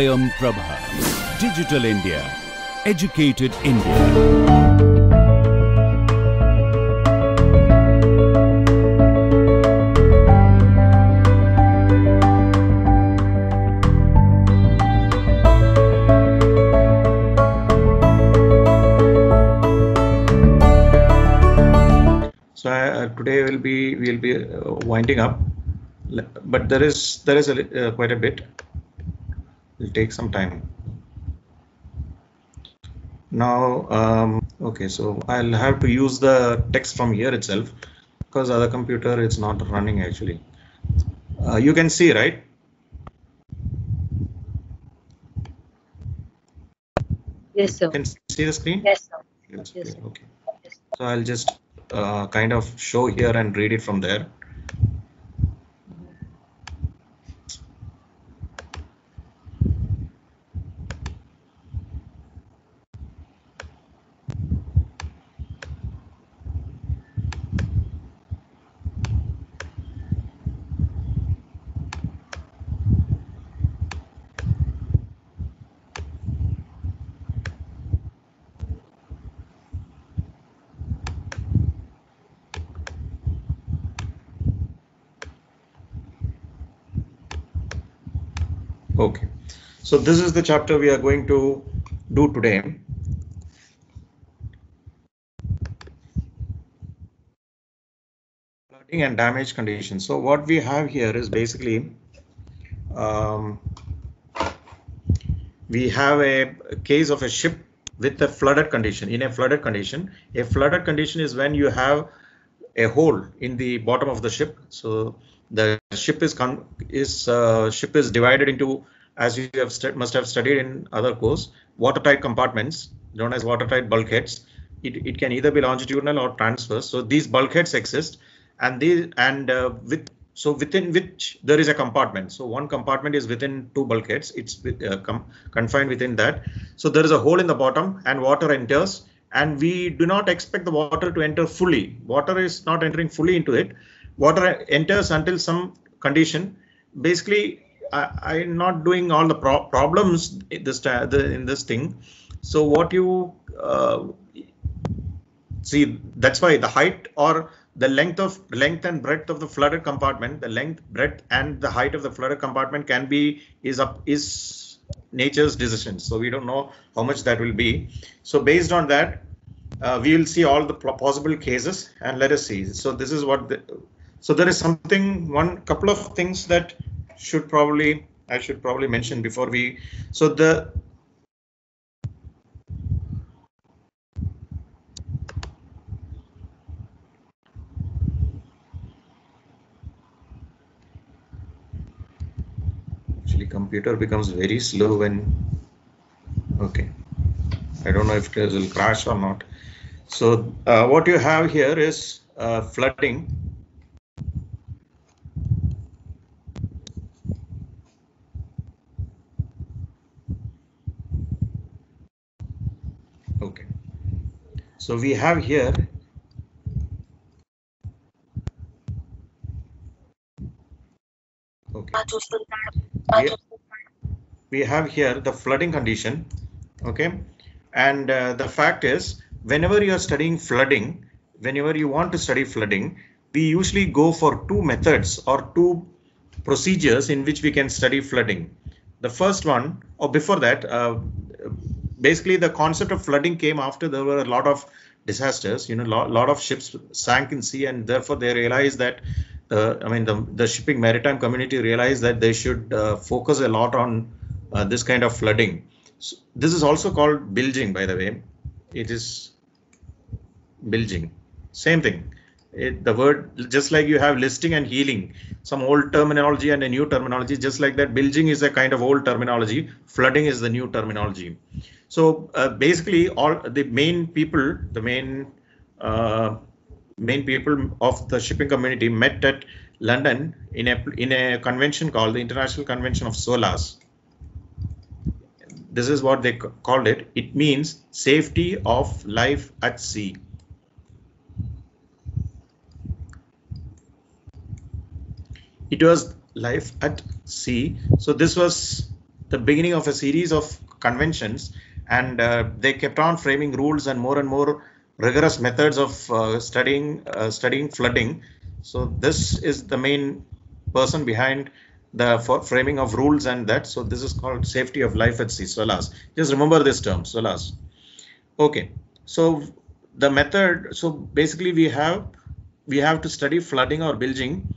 Swayam Prabha. Digital India. Educated India. So uh, today will be we'll be uh, winding up, but there is there is a, uh, quite a bit. It'll take some time. Now, um, okay, so I'll have to use the text from here itself because other computer it's not running actually. Uh, you can see, right? Yes, sir. You can see the screen? Yes, sir. Yes, sir. okay. So I'll just uh, kind of show here and read it from there. Okay, so this is the chapter we are going to do today. Flooding and damage conditions. So what we have here is basically um, we have a case of a ship with a flooded condition. In a flooded condition, a flooded condition is when you have a hole in the bottom of the ship. So the ship is is uh, ship is divided into as you have must have studied in other course watertight compartments known as watertight bulkheads. It, it can either be longitudinal or transverse. So these bulkheads exist, and these and uh, with so within which there is a compartment. So one compartment is within two bulkheads. It's uh, confined within that. So there is a hole in the bottom, and water enters. And we do not expect the water to enter fully. Water is not entering fully into it. Water enters until some condition. Basically, I, I'm not doing all the pro- problems in this in this thing. So what you uh, see that's why the height or the length of length and breadth of the flooded compartment the length breadth and the height of the flooded compartment can be is up is nature's decision. So we don't know how much that will be. So based on that uh, we will see all the possible cases and let us see. So this is what the, so there is something one couple of things that should probably i should probably mention before we so the actually computer becomes very slow when okay. I don't know if it will crash or not. So uh, what you have here is uh, flooding okay so we have here okay. We, we have here the flooding condition okay? And uh, the fact is whenever you are studying flooding whenever you want to study flooding we usually go for two methods or two procedures in which we can study flooding. The first one or before that uh, basically the concept of flooding came after there were a lot of disasters. You know a lot, lot of ships sank in sea and therefore they realized that uh, i mean the, the shipping maritime community realized that they should uh, focus a lot on uh, this kind of flooding. So this is also called bilging by the way. It is bilging. Same thing. It, the word just like you have listing and heeling some old terminology and a new terminology just like that bilging is a kind of old terminology flooding is the new terminology so uh, basically all the main people the main uh, main people of the shipping community met at london in a in a convention called the international convention of solas. This is what they called it. It means safety of life at sea. It was life at sea. So this was the beginning of a series of conventions and uh, they kept on framing rules and more and more rigorous methods of uh, studying uh, studying flooding. So this is the main person behind the framing of rules and that. So this is called safety of life at sea SOLAS. Just remember this term SOLAS. Okay. So the method so basically we have we have to study flooding or bilging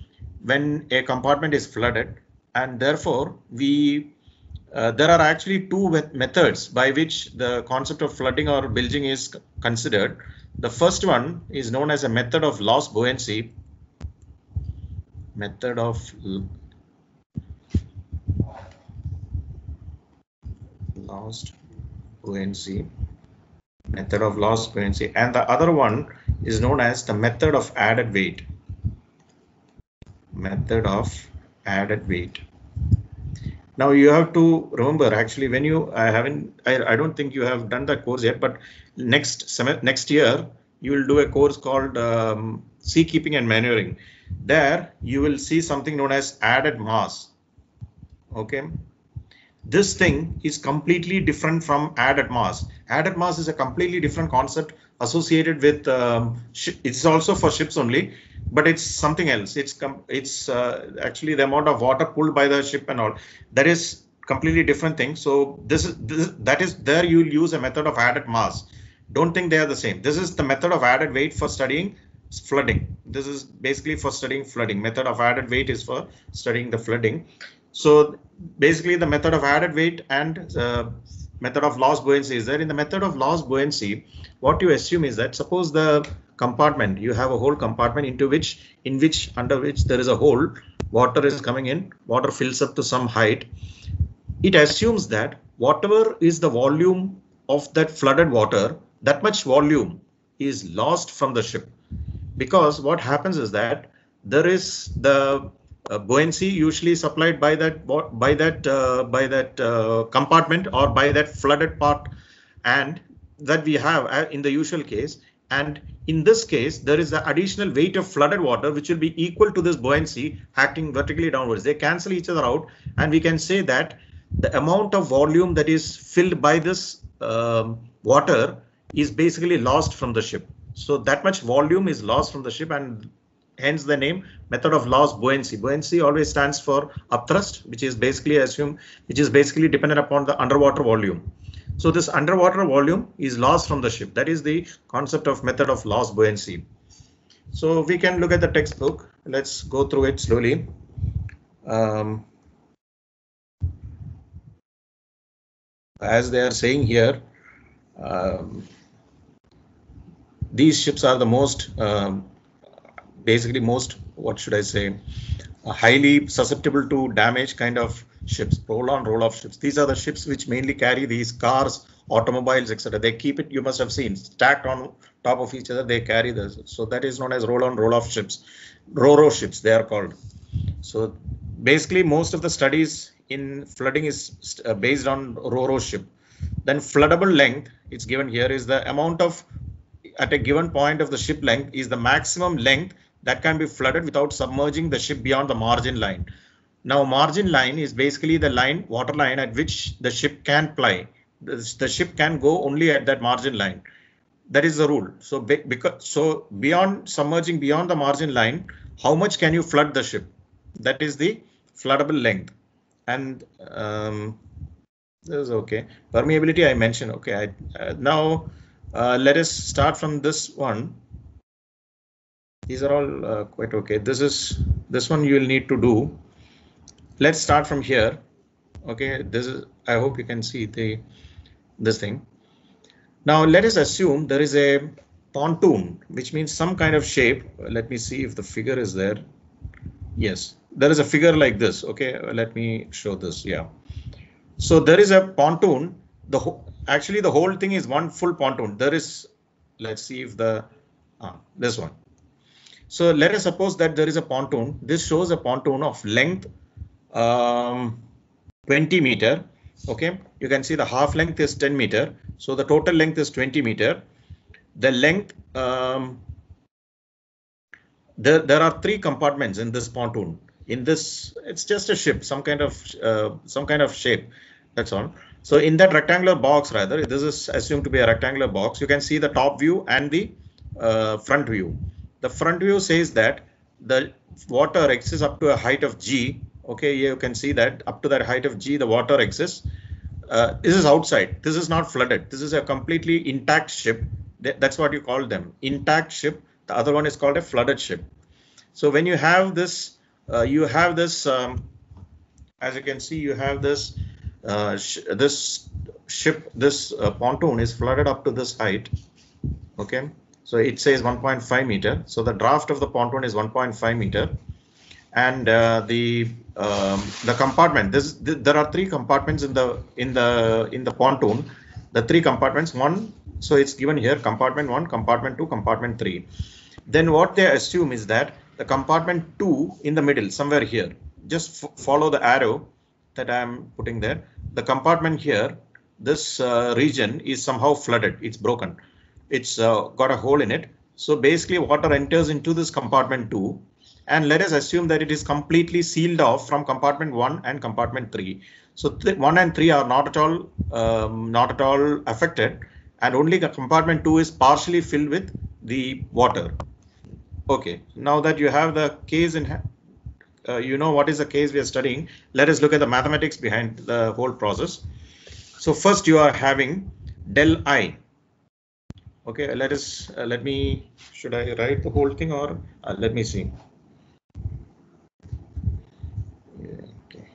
when a compartment is flooded. And therefore we uh, there are actually two methods by which the concept of flooding or bilging is considered. The first one is known as a method of loss buoyancy. Method of lost buoyancy. Method of loss buoyancy. And the other one is known as the method of added weight. Method of added weight now you have to remember actually when you I haven't I, I don't think you have done that course yet, but next sem- next year you will do a course called um, sea keeping and maneuvering. There you will see something known as added mass. Okay. This thing is completely different from added mass. Added mass is a completely different concept associated with um, it's also for ships only but it's something else. It's it's uh, actually the amount of water pulled by the ship and all. That is completely different thing. So this is this, that is there you'll use a method of added mass. Don't think they are the same. This is the method of added weight for studying flooding. This is basically for studying flooding. Method of added weight is for studying the flooding. So basically the method of added weight and uh, method of loss buoyancy is there. In the method of loss buoyancy, what you assume is that suppose the compartment you have a whole compartment into which in which under which there is a hole water is coming in water fills up to some height it assumes that whatever is the volume of that flooded water that much volume is lost from the ship because what happens is that there is the uh, buoyancy usually supplied by that by that uh, by that uh, compartment or by that flooded part and that we have uh, in the usual case and in this case, there is the additional weight of flooded water, which will be equal to this buoyancy acting vertically downwards. They cancel each other out. And we can say that the amount of volume that is filled by this um, water is basically lost from the ship. So that much volume is lost from the ship and hence the name method of loss buoyancy. Buoyancy always stands for upthrust, which is basically assume, which is basically dependent upon the underwater volume. So this underwater volume is lost from the ship. That is the concept of method of loss buoyancy. So we can look at the textbook. Let's go through it slowly. Um, as they are saying here, um, these ships are the most, um, basically most, what should I say, uh, highly susceptible to damage kind of ships, roll on, roll off ships. These are the ships which mainly carry these cars, automobiles, etc. They keep it, you must have seen, stacked on top of each other, they carry this. So that is known as roll on, roll off ships. Ro-ro ships, they are called. So basically, most of the studies in flooding is uh, based on ro-ro ship. Then floodable length, it's given here, is the amount of at a given point of the ship length is the maximum length that can be flooded without submerging the ship beyond the margin line. Now margin line is basically the line, water line at which the ship can ply. The, the ship can go only at that margin line. That is the rule. So because so beyond submerging beyond the margin line, how much can you flood the ship? That is the floodable length. And um, this is okay. Permeability I mentioned. Okay. I, uh, now uh, let us start from this one. These are all uh, quite okay. This is this one you will need to do. Let's start from here. Okay this is i hope you can see the this thing. Now let us assume there is a pontoon which means some kind of shape. Let me see if the figure is there. Yes there is a figure like this. Okay let me show this. Yeah. So there is a pontoon. The actually the whole thing is one full pontoon. There is let's see if the ah, this one so let us suppose that there is a pontoon this shows a pontoon of length um, 20 meter. Okay, you can see the half length is 10 meter. So the total length is 20 meter. The length, um, there, there are three compartments in this pontoon. In this, it's just a ship, some kind of uh, some kind of shape. That's all. So in that rectangular box, rather, this is assumed to be a rectangular box. You can see the top view and the uh, front view. The front view says that the water exists up to a height of G. Okay, here you can see that up to that height of G, the water exists. Uh, this is outside. This is not flooded. This is a completely intact ship. That's what you call them. Intact ship. The other one is called a flooded ship. So when you have this, uh, you have this, um, as you can see, you have this, uh, sh this ship, this uh, pontoon is flooded up to this height. Okay. So it says 1.5 meter. So the draft of the pontoon is 1.5 meter. And uh, the um, the compartment. This th there are three compartments in the in the in the pontoon. The three compartments. One. So it's given here. Compartment one, compartment two, compartment three. Then what they assume is that the compartment two in the middle, somewhere here. Just follow the arrow that I'm putting there. The compartment here, this uh, region is somehow flooded. It's broken it's uh, got a hole in it. So basically water enters into this compartment 2 and let us assume that it is completely sealed off from compartment 1 and compartment 3. So 1 and 3 are not at all um, not at all affected and only compartment 2 is partially filled with the water. Okay, now that you have the case in uh, you know what is the case we are studying, let us look at the mathematics behind the whole process. So first you are having del i okay let us uh, let me should i write the whole thing or uh, let me see? Yeah, okay.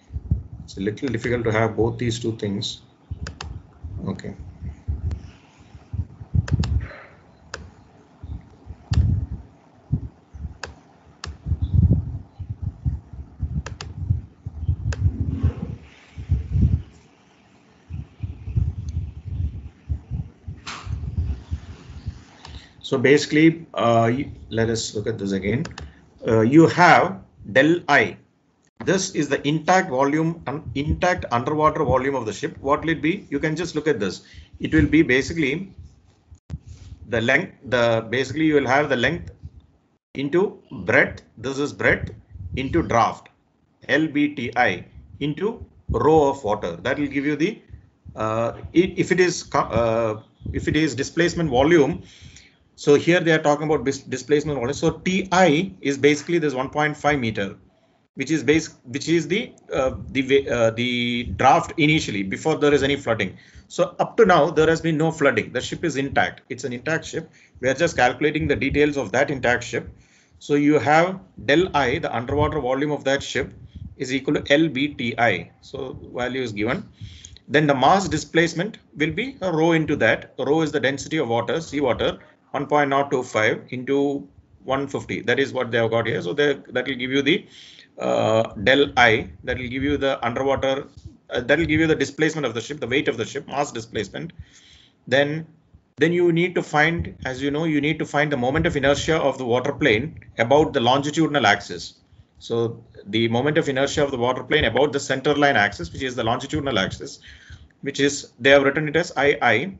It's a little difficult to have both these two things. Okay So basically, uh, let us look at this again. Uh, you have del I. This is the intact volume, um, intact underwater volume of the ship. What will it be? You can just look at this. It will be basically the length, the basically you will have the length into breadth. This is breadth into draft, LBTI into rho of water. That will give you the uh, if it is uh, if it is displacement volume so here they are talking about displacement volume. So Ti is basically this 1.5 meter, which is base, which is the uh, the uh, the draft initially before there is any flooding. So up to now there has been no flooding. The ship is intact. It's an intact ship. We are just calculating the details of that intact ship. So you have del I, the underwater volume of that ship, is equal to LBTI. So value is given. Then the mass displacement will be a rho into that. Rho is the density of water, seawater, 1.025 into 150. That is what they have got here. So they, that will give you the uh, del I. That will give you the underwater. Uh, that will give you the displacement of the ship, the weight of the ship, mass displacement. Then, then you need to find, as you know, you need to find the moment of inertia of the water plane about the longitudinal axis. So the moment of inertia of the water plane about the center line axis, which is the longitudinal axis, which is they have written it as II.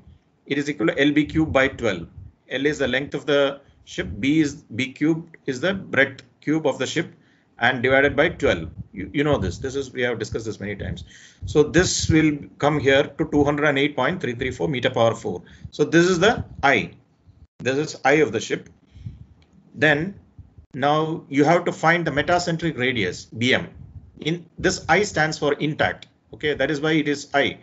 It is equal to LB cube by 12 L is the length of the ship, B is B cube is the breadth cube of the ship and divided by 12. You, you know this, this is, we have discussed this many times. So this will come here to 208.334 meter power 4. So this is the I, this is I of the ship. Then now you have to find the metacentric radius BM. In this I stands for intact. Okay, that is why it is I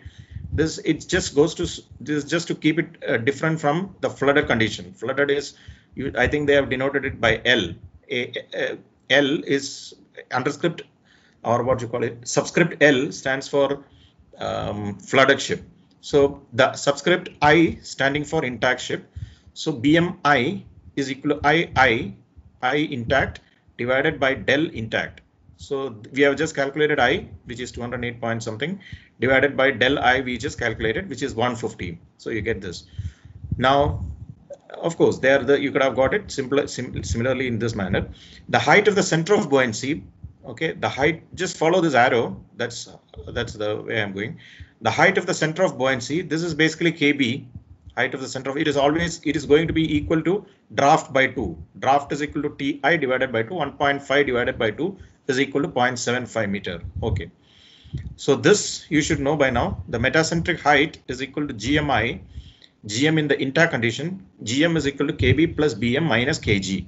this it just goes to this just to keep it uh, different from the flooded condition. Flooded is you, i think they have denoted it by l. A, a, l is underscript or what you call it subscript l stands for um, flooded ship. So the subscript i standing for intact ship. So bmi is equal to i i i intact divided by del intact. So we have just calculated I, which is 208 point something, divided by del I, we just calculated, which is 150. So you get this. Now, of course, there the you could have got it simpler, sim, similarly in this manner. The height of the center of buoyancy, okay, the height, just follow this arrow. That's that's the way I'm going. The height of the center of buoyancy, this is basically KB, height of the center of it is always it is going to be equal to draft by 2 draft is equal to ti divided by 2 1.5 divided by 2 is equal to 0.75 meter. Okay. So this you should know by now. The metacentric height is equal to GMI, GM in the intact condition, GM is equal to KB plus BM minus KG.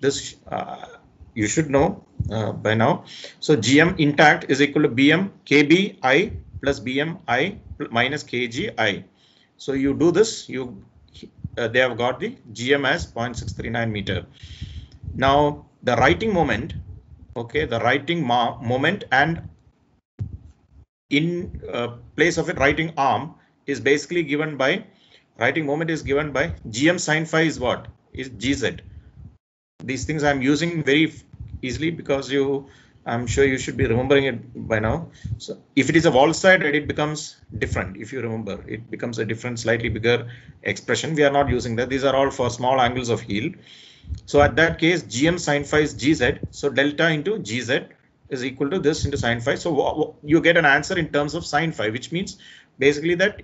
This uh, you should know uh, by now. So GM intact is equal to BM KBI plus BMI minus KGI. So you do this, you uh, they have got the GM as 0.639 meter. Now the righting moment, okay, the righting moment and in uh, place of it righting arm is basically given by righting moment is given by GM sine phi is what is GZ. These things I'm using very easily because you I'm sure you should be remembering it by now. So if it is a wall side it becomes different. If you remember, it becomes a different, slightly bigger expression. We are not using that. These are all for small angles of heel. So at that case, GM sine phi is GZ. So delta into GZ is equal to this into sine phi. So you get an answer in terms of sine phi, which means basically that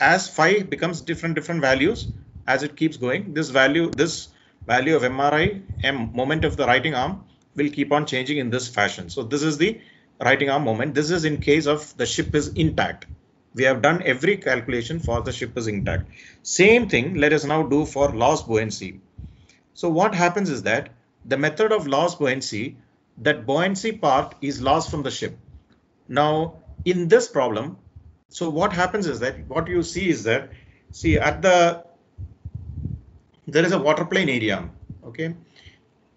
as phi becomes different different values as it keeps going, this value, this value of MRI, M moment of the righting arm will keep on changing in this fashion. So this is the righting arm moment. This is in case of the ship is intact. We have done every calculation for the ship is intact. Same thing let us now do for loss buoyancy. So what happens is that the method of loss buoyancy, that buoyancy part is lost from the ship. Now in this problem, so what happens is that what you see is that see at the there is a water plane area okay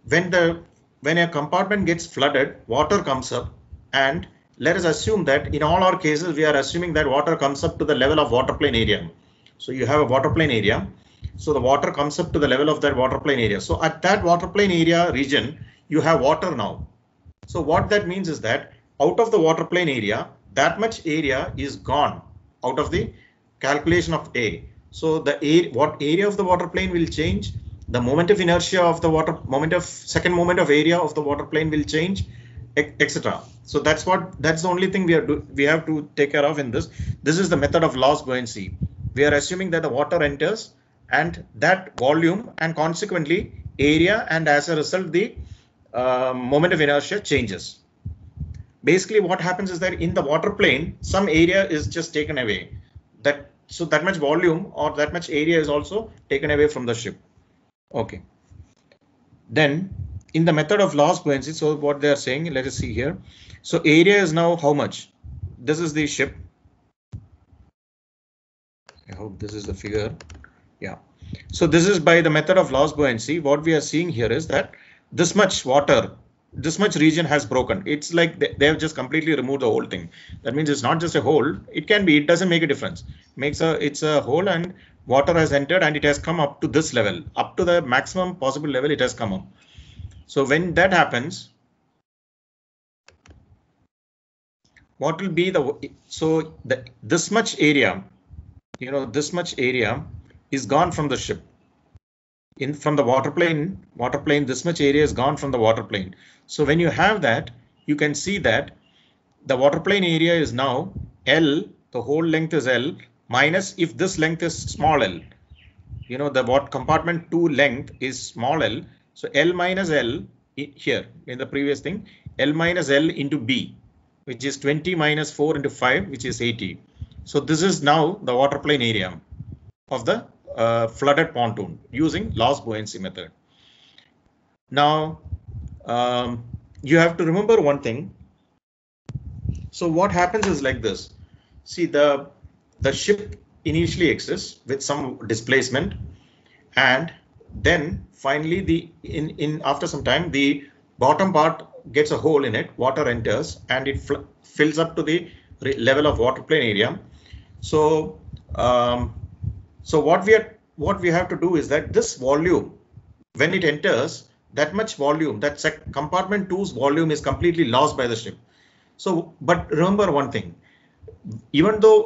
when the when a compartment gets flooded, water comes up and let us assume that in all our cases, we are assuming that water comes up to the level of water plane area. So you have a water plane area. So the water comes up to the level of that water plane area. So at that water plane area region, you have water now. So what that means is that out of the water plane area, that much area is gone out of the calculation of A. So the a, what area of the water plane will change the moment of inertia of the water moment of second moment of area of the water plane will change etc so that's what that's the only thing we are do, we have to take care of in this this is the method of loss buoyancy we are assuming that the water enters and that volume and consequently area and as a result the uh, moment of inertia changes basically what happens is that in the water plane some area is just taken away that so that much volume or that much area is also taken away from the ship Okay. Then in the method of loss buoyancy, so what they are saying, let us see here. So area is now how much? This is the ship. I hope this is the figure. Yeah. So this is by the method of loss buoyancy. What we are seeing here is that this much water, this much region has broken. It's like they, they have just completely removed the whole thing. That means it's not just a hole. It can be. It doesn't make a difference. Makes a it's a hole and water has entered and it has come up to this level, up to the maximum possible level it has come up. So when that happens, what will be the, so the, this much area, you know, this much area is gone from the ship. In from the water plane, water plane, this much area is gone from the water plane. So when you have that, you can see that the water plane area is now L, the whole length is L, minus if this length is small l. You know the what compartment 2 length is small l. So l minus l here in the previous thing l minus l into b which is 20 minus 4 into 5 which is 80 so this is now the water plane area of the uh, flooded pontoon using loss buoyancy method. Now um, you have to remember one thing. So what happens is like this. See the the ship initially exists with some displacement and then finally the in in after some time the bottom part gets a hole in it water enters and it fills up to the level of water plane area. So um, so what we are what we have to do is that this volume when it enters that much volume that compartment 2's volume is completely lost by the ship so but remember one thing even though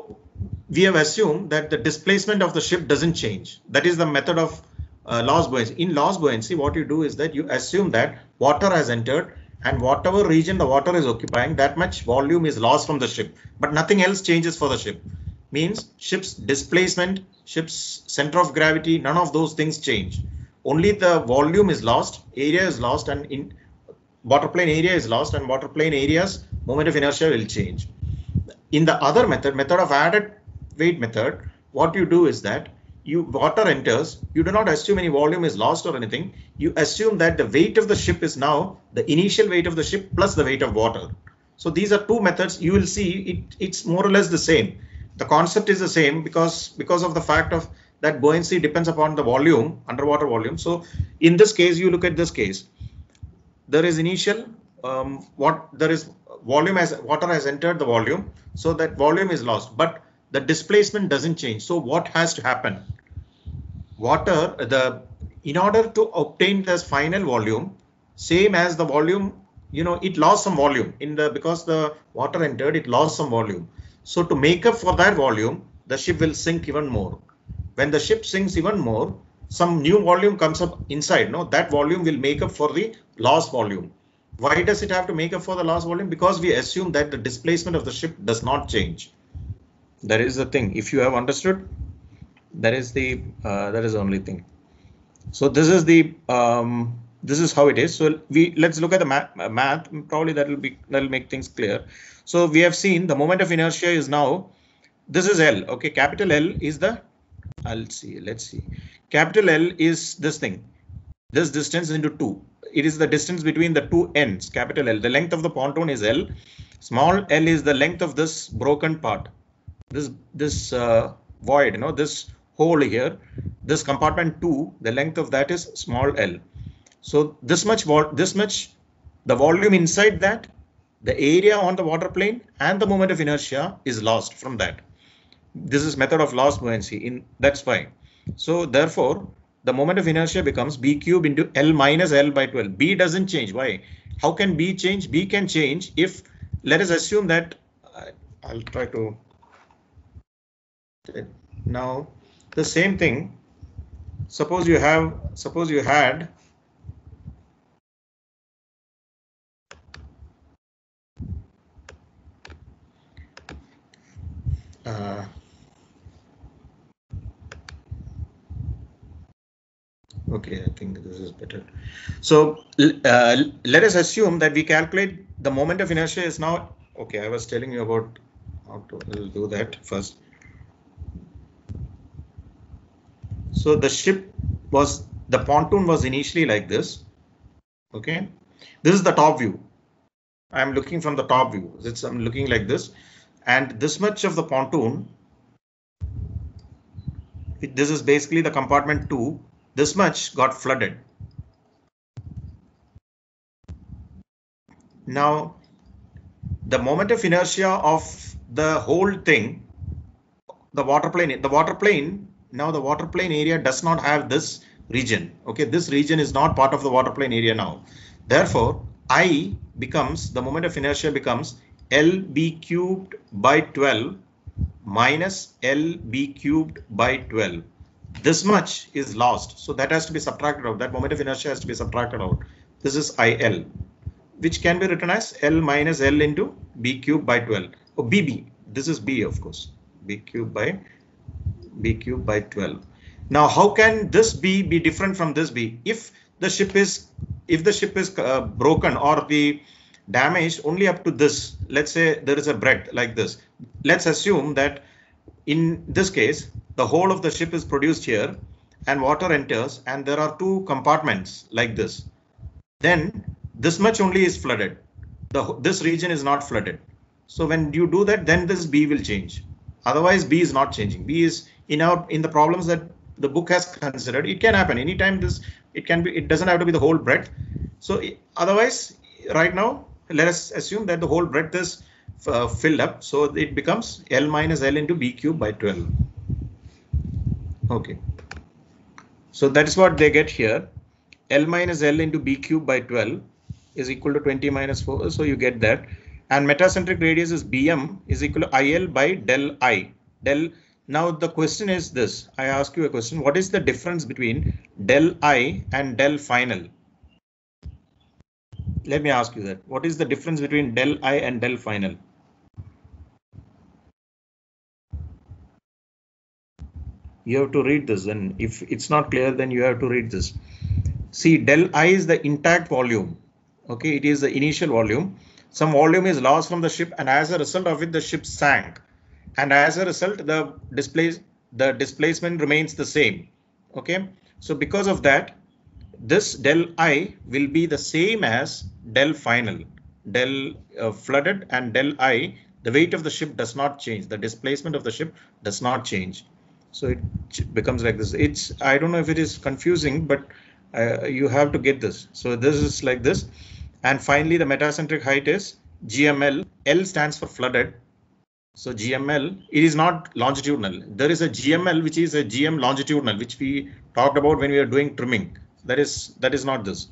we have assumed that the displacement of the ship doesn't change. That is the method of uh, loss buoyancy. In loss buoyancy, what you do is that you assume that water has entered and whatever region the water is occupying, that much volume is lost from the ship, but nothing else changes for the ship. Means ship's displacement, ship's center of gravity, none of those things change. Only the volume is lost, area is lost, and in water plane area is lost, and water plane areas moment of inertia will change. in the other method, method of added weight method, what you do is that you water enters, you do not assume any volume is lost or anything. You assume that the weight of the ship is now the initial weight of the ship plus the weight of water. So these are two methods. You will see it, it's more or less the same. The concept is the same because because of the fact of that buoyancy depends upon the volume, underwater volume. So in this case, you look at this case. There is initial um, what there is volume as water has entered the volume, so that volume is lost, but the displacement doesn't change. So what has to happen? Water, the in order to obtain this final volume, same as the volume, you know, it lost some volume in the because the water entered, it lost some volume. So to make up for that volume, the ship will sink even more. When the ship sinks even more, some new volume comes up inside. No, that volume will make up for the lost volume. Why does it have to make up for the lost volume? Because we assume that the displacement of the ship does not change. That is the thing. If you have understood, that is the uh, that is the only thing. So this is the um, this is how it is. So we let's look at the math. math probably that will be that will make things clear. So we have seen the moment of inertia is now this is L. Okay, capital L is the I'll see. Let's see. Capital L is this thing. This distance into two. It is the distance between the two ends. Capital L. The length of the pontoon is L. Small L is the length of this broken part. This this uh, void. You know this hole here. This compartment two. The length of that is small L. So this much this much the volume inside that the area on the water plane and the moment of inertia is lost from that. This is method of loss buoyancy in that's why. So therefore, the moment of inertia becomes b cube into L minus L by 12. B doesn't change. Why? How can B change? B can change if let us assume that uh, I'll try to now the same thing. Suppose you have suppose you had uh, okay i think this is better. So uh, let us assume that we calculate the moment of inertia is now okay i was telling you about how to do that first. So the ship was the pontoon was initially like this okay? This is the top view. I'm looking from the top view. It's i'm looking like this and this much of the pontoon this is basically the compartment 2 this much got flooded. Now the moment of inertia of the whole thing the water plane the water plane now the water plane area does not have this region. Okay this region is not part of the water plane area now. Therefore i becomes the moment of inertia becomes LB cubed by 12 minus LB cubed by 12. This much is lost. So that has to be subtracted out. That moment of inertia has to be subtracted out. This is IL, which can be written as L minus L into B cubed by 12. Oh, BB. This is B, of course. B cubed by B cubed by 12. Now, how can this B be different from this B? If the ship is if the ship is uh, broken or the damaged only up to this. Let's say there is a breadth like this. Let's assume that in this case, the whole of the ship is produced here and water enters and there are two compartments like this. Then this much only is flooded. The, this region is not flooded. So when you do that, then this B will change. Otherwise, B is not changing. B is in our in the problems that the book has considered. It can happen anytime. This it can be. It doesn't have to be the whole breadth. So otherwise, right now let us assume that the whole breadth is uh, filled up. So it becomes L minus L into B cube by 12. Okay. So that is what they get here. L minus L into B cube by 12 is equal to 20 minus 4. So you get that. And metacentric radius is BM is equal to IL by del I. Del. Now the question is this. I ask you a question. What is the difference between del I and del final? Let me ask you that. What is the difference between del I and del final? You have to read this and if it's not clear, then you have to read this. See, del I is the intact volume. Okay, it is the initial volume. some volume is lost from the ship and as a result of it the ship sank and as a result the displace the displacement remains the same okay so because of that this del i will be the same as del final del uh, flooded and del i the weight of the ship does not change the displacement of the ship does not change so it becomes like this it's i don't know if it is confusing but uh, you have to get this so this is like this and finally, the metacentric height is GML. L stands for flooded. So GML, it is not longitudinal. There is a GML, which is a GM longitudinal, which we talked about when we are doing trimming. That is that is not this.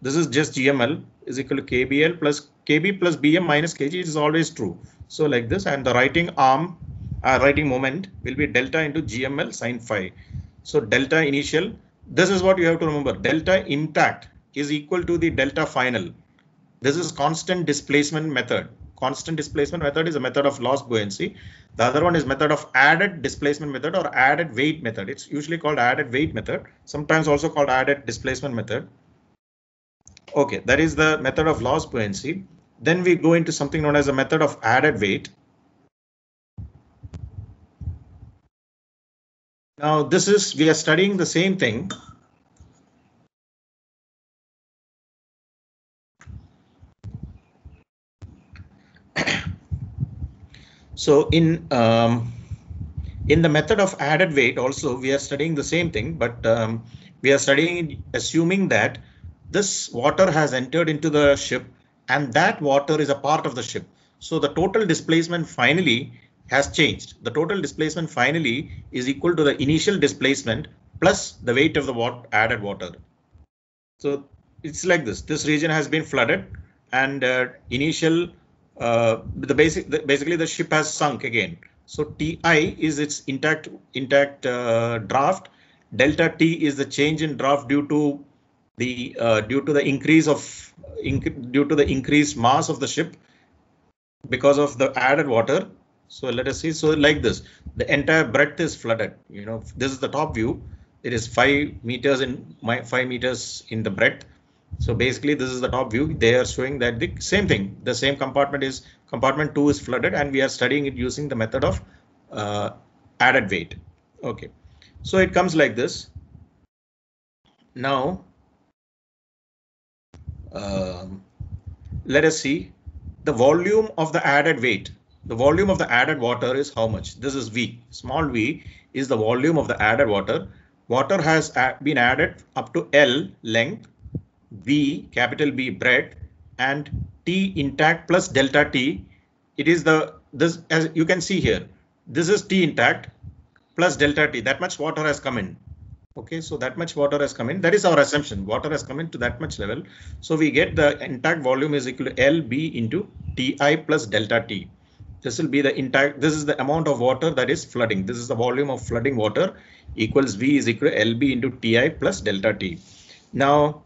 This is just GML is equal to KBL plus KB plus BM minus KG. It is always true. So like this, and the righting arm, uh, righting moment will be delta into GML sine phi. So delta initial. This is what you have to remember. Delta intact is equal to the delta final this is constant displacement method. Constant displacement method is a method of loss buoyancy. The other one is method of added displacement method or added weight method. It's usually called added weight method, sometimes also called added displacement method. Okay, that is the method of loss buoyancy. Then we go into something known as a method of added weight. Now this is, we are studying the same thing So in um, in the method of added weight also we are studying the same thing, but um, we are studying assuming that this water has entered into the ship and that water is a part of the ship. So the total displacement finally has changed. The total displacement finally is equal to the initial displacement plus the weight of the water, added water. So it's like this. This region has been flooded and uh, initial the basic the, basically the ship has sunk again. So Ti is its intact intact uh, draft. Delta T is the change in draft due to the uh, due to the increase of inc due to the increased mass of the ship because of the added water. So let us see. So like this, the entire breadth is flooded. You know, this is the top view. It is five meters in my five meters in the breadth so basically this is the top view. They are showing that the same thing, the same compartment is compartment two is flooded and we are studying it using the method of uh, added weight. Okay, so it comes like this. Now, um, let us see the volume of the added weight. The volume of the added water is how much? This is V. Small v is the volume of the added water. Water has been added up to L length B, capital B breadth and T intact plus delta T. It is the, this as you can see here, this is T intact plus delta T. That much water has come in. Okay, so that much water has come in. That is our assumption. Water has come in to that much level. So we get the intact volume is equal to LB into Ti plus delta T. This will be the intact. This is the amount of water that is flooding. This is the volume of flooding water equals V is equal to LB into Ti plus delta T. Now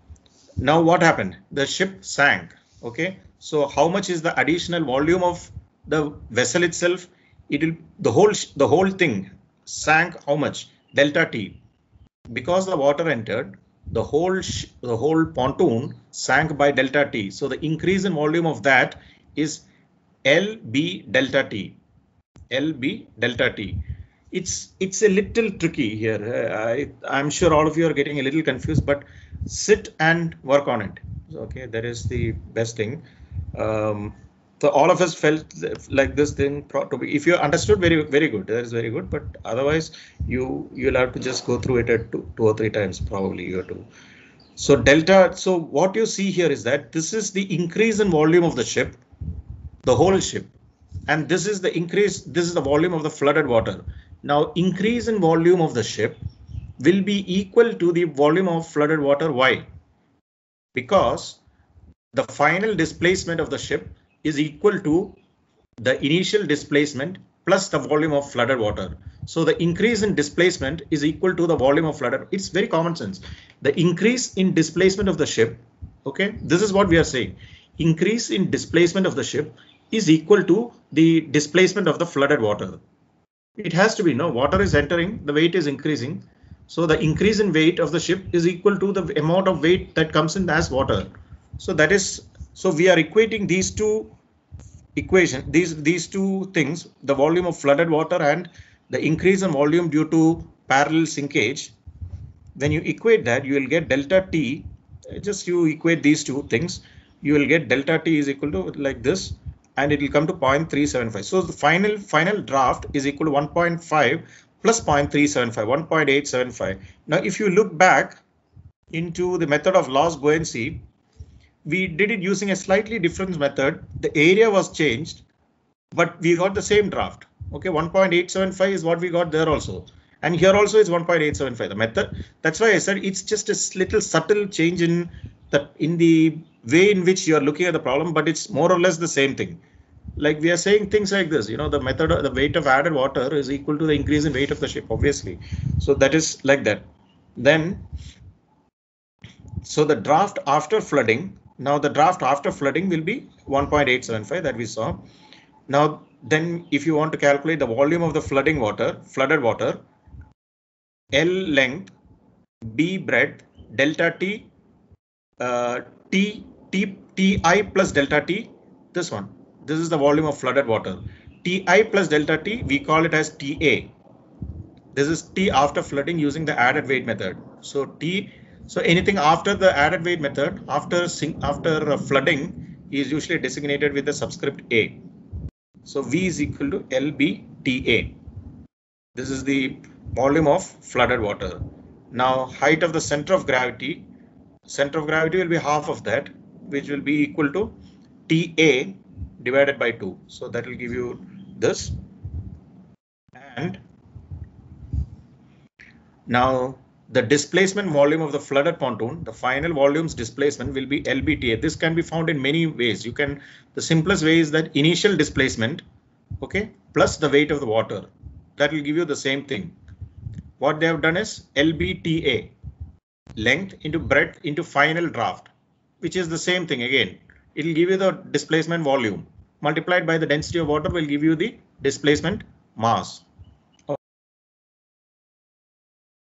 now what happened? The ship sank. Okay. So how much is the additional volume of the vessel itself? It will the whole the whole thing sank how much? Delta T. Because the water entered, the whole the whole pontoon sank by delta T. So the increase in volume of that is LB delta T. LB delta T. It's it's a little tricky here. I, I'm sure all of you are getting a little confused, but sit and work on it. Okay that is the best thing. Um, so all of us felt like this thing if you understood very very good that is very good but otherwise you you'll have to just go through it at two, two or three times probably you have to. So delta so what you see here is that this is the increase in volume of the ship the whole ship and this is the increase this is the volume of the flooded water now increase in volume of the ship will be equal to the volume of flooded water. Why? Because the final displacement of the ship is equal to the initial displacement plus the volume of flooded water. So the increase in displacement is equal to the volume of flooded. It's very common sense. The increase in displacement of the ship, okay, this is what we are saying. Increase in displacement of the ship is equal to the displacement of the flooded water. It has to be, no, water is entering, the weight is increasing. So the increase in weight of the ship is equal to the amount of weight that comes in as water. So that is, so we are equating these two equation, these these two things, the volume of flooded water and the increase in volume due to parallel sinkage, when you equate that, you will get delta T. Just you equate these two things, you will get delta T is equal to like this, and it will come to 0.375. So the final final draft is equal to 1.5 plus 0.375, 1.875. Now, if you look back into the method of loss buoyancy, we did it using a slightly different method. The area was changed, but we got the same draft. Okay, 1.875 is what we got there also. And here also is 1.875. The method, that's why I said it's just a little subtle change in the in the way in which you are looking at the problem, but it's more or less the same thing. Like we are saying things like this, you know, the method, of the weight of added water is equal to the increase in weight of the ship, obviously. So that is like that. Then, so the draft after flooding now the draft after flooding will be 1.875 that we saw. Now then if you want to calculate the volume of the flooding water, flooded water, L length, B breadth, delta T, uh, T, Ti plus delta T, this one. This is the volume of flooded water. Ti plus delta T, we call it as Ta. This is T after flooding using the added weight method. So T so anything after the added weight method, after after uh, flooding, is usually designated with the subscript A. So V is equal to LBTA. This is the volume of flooded water. Now height of the center of gravity, center of gravity will be half of that, which will be equal to TA divided by 2. So that will give you this. And now the displacement volume of the flooded pontoon, the final volumes displacement will be LBTA. This can be found in many ways. You can, the simplest way is that initial displacement, okay, plus the weight of the water. That will give you the same thing. What they have done is LBTA, length into breadth into final draft, which is the same thing again. It will give you the displacement volume multiplied by the density of water will give you the displacement mass.